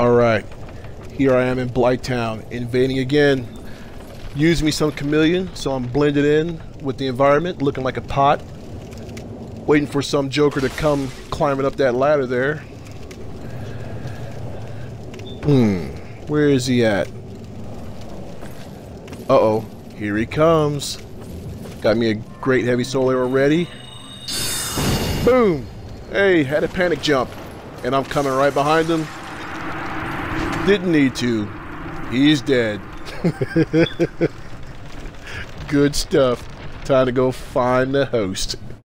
Alright, here I am in Blighttown, invading again. Use me some chameleon, so I'm blended in with the environment, looking like a pot. Waiting for some joker to come climbing up that ladder there. Hmm, where is he at? Uh-oh, here he comes. Got me a great heavy soul arrow ready. Boom! Hey, had a panic jump. And I'm coming right behind him. Didn't need to. He's dead. Good stuff. Time to go find the host.